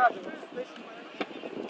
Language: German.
Straße, das ist nicht.